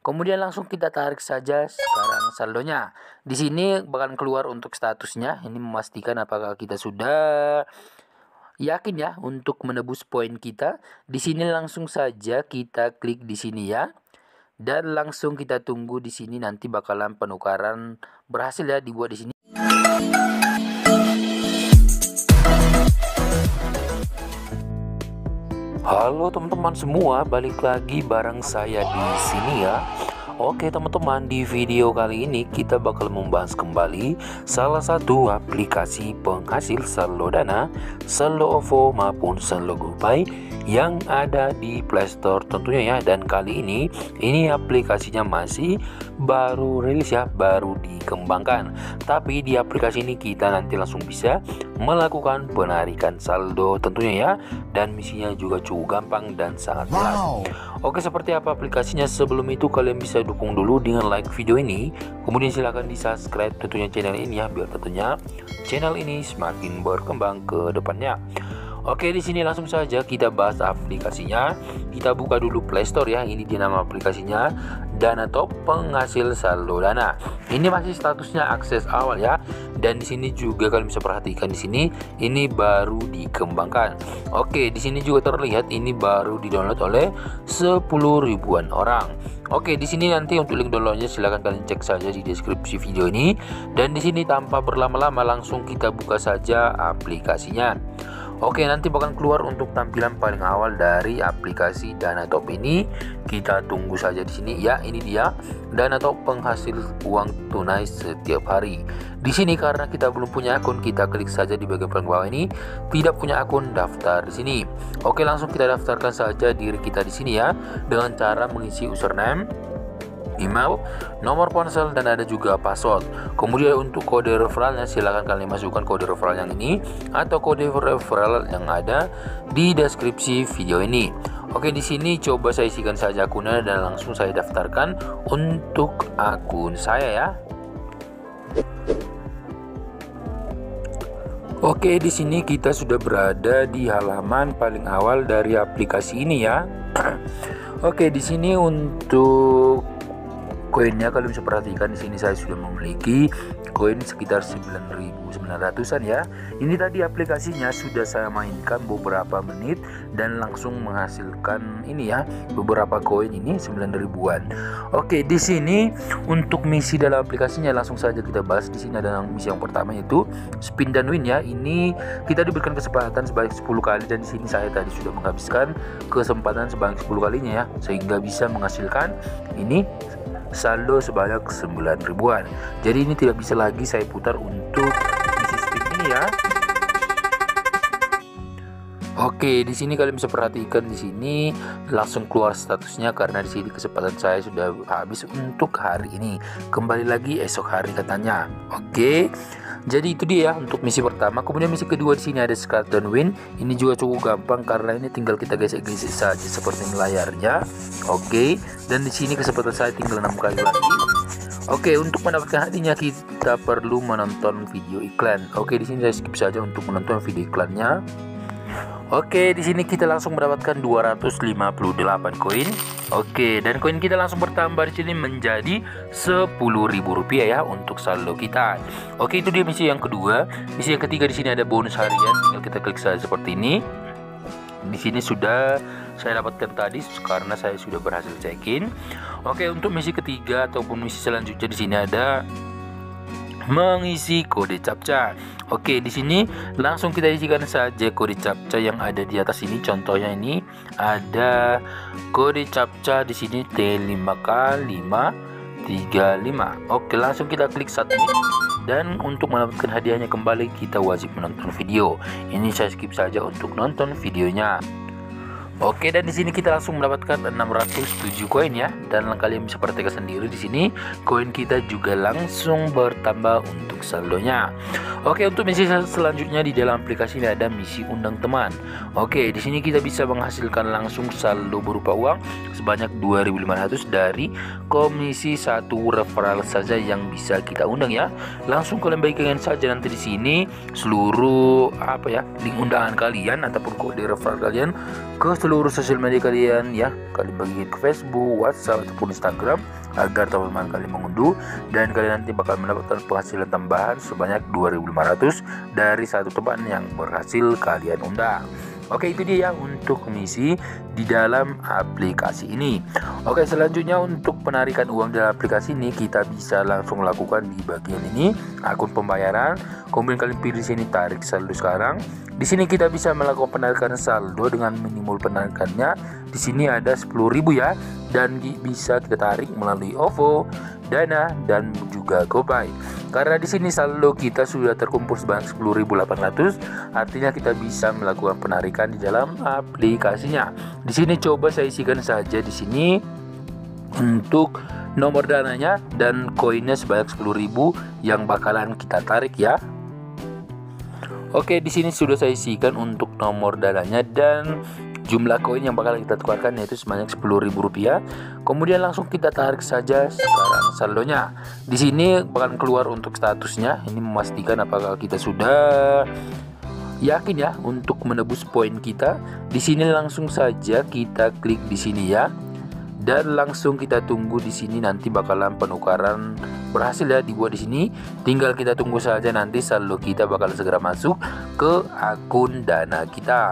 Kemudian langsung kita tarik saja sekarang saldonya. Di sini bakal keluar untuk statusnya. Ini memastikan apakah kita sudah yakin ya untuk menebus poin kita. Di sini langsung saja kita klik di sini ya. Dan langsung kita tunggu di sini nanti bakalan penukaran berhasil ya dibuat di sini. Halo teman-teman semua, balik lagi bareng saya di sini ya. Oke teman-teman, di video kali ini kita bakal membahas kembali salah satu aplikasi penghasil saldo dana, saldo OVO maupun saldo GoPay yang ada di Play Store tentunya ya. Dan kali ini ini aplikasinya masih baru rilis ya, baru dikembangkan. Tapi di aplikasi ini kita nanti langsung bisa melakukan penarikan saldo tentunya ya dan misinya juga cukup gampang dan sangat jelas. Wow. Oke, seperti apa aplikasinya? Sebelum itu kalian bisa dukung dulu dengan like video ini, kemudian silahkan di subscribe tentunya channel ini ya biar tentunya channel ini semakin berkembang ke depannya. Oke, di sini langsung saja kita bahas aplikasinya. Kita buka dulu Play Store ya. Ini dia nama aplikasinya. Dana Top penghasil saldo dana. Ini masih statusnya akses awal ya. Dan di sini juga kalian bisa perhatikan di sini ini baru dikembangkan. Oke, di sini juga terlihat ini baru di-download oleh 10 ribuan orang. Oke, di sini nanti untuk link downloadnya silahkan kalian cek saja di deskripsi video ini. Dan di sini tanpa berlama-lama langsung kita buka saja aplikasinya. Oke, nanti bakal keluar untuk tampilan paling awal dari aplikasi Dana Top ini. Kita tunggu saja di sini. Ya, ini dia Dana Top penghasil uang tunai setiap hari. Di sini karena kita belum punya akun, kita klik saja di bagian paling bawah ini. Tidak punya akun, daftar di sini. Oke, langsung kita daftarkan saja diri kita di sini ya dengan cara mengisi username email, nomor ponsel dan ada juga password. Kemudian untuk kode referralnya silahkan kalian masukkan kode referral yang ini atau kode referral yang ada di deskripsi video ini. Oke di sini coba saya isikan saja akunnya dan langsung saya daftarkan untuk akun saya ya. Oke, di sini kita sudah berada di halaman paling awal dari aplikasi ini ya. Oke, di sini untuk koinnya kalau bisa perhatikan di sini saya sudah memiliki koin sekitar 9.900an ya. Ini tadi aplikasinya sudah saya mainkan beberapa menit dan langsung menghasilkan ini ya beberapa koin ini 9.000an oke di sini untuk misi dalam aplikasinya langsung saja kita bahas. Di sini ada misi yang pertama yaitu spin dan win ya. Ini kita diberikan kesempatan sebanyak 10 kali dan di sini saya tadi sudah menghabiskan kesempatan sebanyak 10 kalinya ya sehingga bisa menghasilkan ini saldo sebanyak 9 ribuan. Jadi ini tidak bisa lagi saya putar untuk spin ini ya. Oke, di sini kalian bisa perhatikan di sini langsung keluar statusnya karena di sini kesempatan saya sudah habis untuk hari ini. Kembali lagi esok hari katanya. Oke. Jadi itu dia untuk misi pertama. Kemudian misi kedua di sini ada Scar dan Win. Ini juga cukup gampang karena ini tinggal kita gesek-gesek saja seperti layarnya. Oke. Dan di sini kesempatan saya tinggal enam kali lagi. Oke, untuk mendapatkan hadiahnya kita perlu menonton video iklan. Oke, di sini saya skip saja untuk menonton video iklannya. Oke, di sini kita langsung mendapatkan 258 koin. Oke, dan koin kita langsung bertambah di sini menjadi Rp10.000 ya untuk saldo kita. Oke, itu dia misi yang kedua. Misi yang ketiga di sini ada bonus harian. Tinggal kita klik saja seperti ini. Di sini sudah saya dapatkan tadi karena saya sudah berhasil check-in. Oke, untuk misi ketiga ataupun misi selanjutnya di sini ada mengisi kode captcha. Oke, di sini langsung kita isikan saja kode captcha yang ada di atas ini. Contohnya ini ada kode captcha di sini T5K535. Oke, langsung kita klik submit dan untuk mendapatkan hadiahnya kembali kita wajib menonton video. Ini saya skip saja untuk nonton videonya. Oke dan di sini kita langsung mendapatkan 607 koin ya dan kalian bisa perhatikan sendiri di sini koin kita juga langsung bertambah untuk saldonya. Oke untuk misi selanjutnya di dalam aplikasi ini ada misi undang teman. Oke di sini kita bisa menghasilkan langsung saldo berupa uang sebanyak 2.500 dari komisi satu referral saja yang bisa kita undang ya. Langsung kalian bagikan saja nanti di sini seluruh apa ya link undangan kalian ataupun kode referral kalian ke seluruh sosial media kalian ya kalian bagikan ke Facebook, WhatsApp ataupun Instagram agar teman-teman kalian mengunduh dan kalian nanti bakal mendapatkan penghasilan tambahan sebanyak 2500 dari satu teman yang berhasil kalian undang. Oke itu dia ya untuk misi di dalam aplikasi ini. Oke selanjutnya untuk penarikan uang dalam aplikasi ini kita bisa langsung lakukan di bagian ini akun pembayaran. Kemudian kalian pilih sini tarik saldo sekarang. Di sini kita bisa melakukan penarikan saldo dengan minimal penarikannya. Di sini ada 10.000 ya dan bisa kita tarik melalui OVO, Dana dan juga GoPay. Karena di sini saldo kita sudah terkumpul sebanyak 10.800, artinya kita bisa melakukan penarikan di dalam aplikasinya. Di sini coba saya isikan saja di sini untuk nomor dananya dan koinnya sebanyak 10.000 yang bakalan kita tarik ya. Oke, di sini sudah saya isikan untuk nomor dananya dan jumlah koin yang bakal kita tukarkan yaitu sebanyak Rp10.000. Kemudian langsung kita tarik saja sekarang saldonya. Di sini bakal keluar untuk statusnya. Ini memastikan apakah kita sudah yakin ya untuk menebus poin kita. Di sini langsung saja kita klik di sini ya. Dan langsung kita tunggu di sini nanti bakalan penukaran berhasil ya dibuat di sini. Tinggal kita tunggu saja nanti saldo kita bakal segera masuk ke akun Dana kita.